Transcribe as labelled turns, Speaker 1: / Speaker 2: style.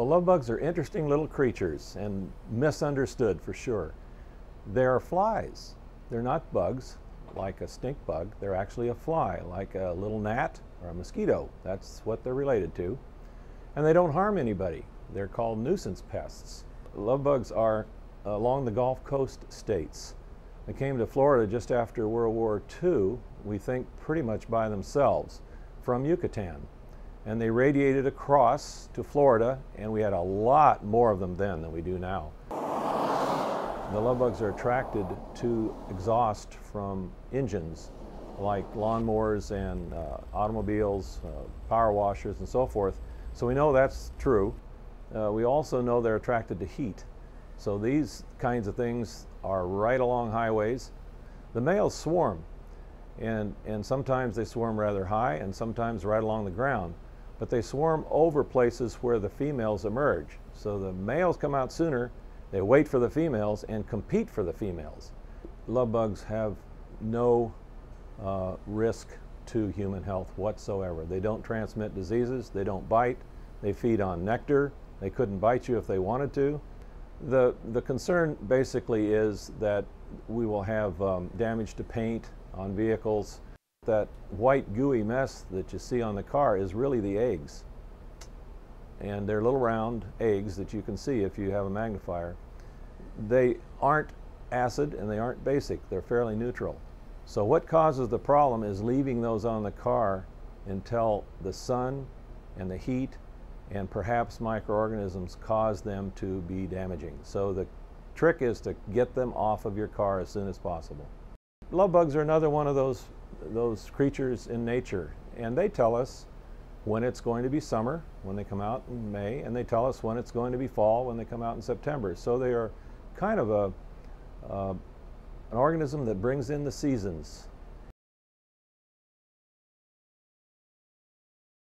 Speaker 1: Well, love bugs are interesting little creatures and misunderstood for sure. They're flies. They're not bugs like a stink bug. They're actually a fly, like a little gnat or a mosquito. That's what they're related to. And they don't harm anybody. They're called nuisance pests. Love bugs are along the Gulf Coast states. They came to Florida just after World War II, we think pretty much by themselves, from Yucatan. And they radiated across to Florida, and we had a lot more of them then than we do now. The love bugs are attracted to exhaust from engines like lawnmowers and uh, automobiles, uh, power washers, and so forth. So we know that's true. Uh, we also know they're attracted to heat. So these kinds of things are right along highways. The males swarm, and, and sometimes they swarm rather high and sometimes right along the ground. But they swarm over places where the females emerge. So the males come out sooner, they wait for the females and compete for the females. Love bugs have no uh, risk to human health whatsoever. They don't transmit diseases, they don't bite, they feed on nectar, they couldn't bite you if they wanted to. The, the concern basically is that we will have um, damage to paint on vehicles. That white gooey mess that you see on the car is really the eggs. And they're little round eggs that you can see if you have a magnifier. They aren't acid and they aren't basic, they're fairly neutral. So what causes the problem is leaving those on the car until the sun and the heat and perhaps microorganisms cause them to be damaging. So the trick is to get them off of your car as soon as possible. Love bugs are another one of those, those creatures in nature, and they tell us when it's going to be summer when they come out in May, and they tell us when it's going to be fall when they come out in September. So they are kind of a, uh, an organism that brings in the seasons